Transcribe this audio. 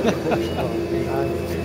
あのね。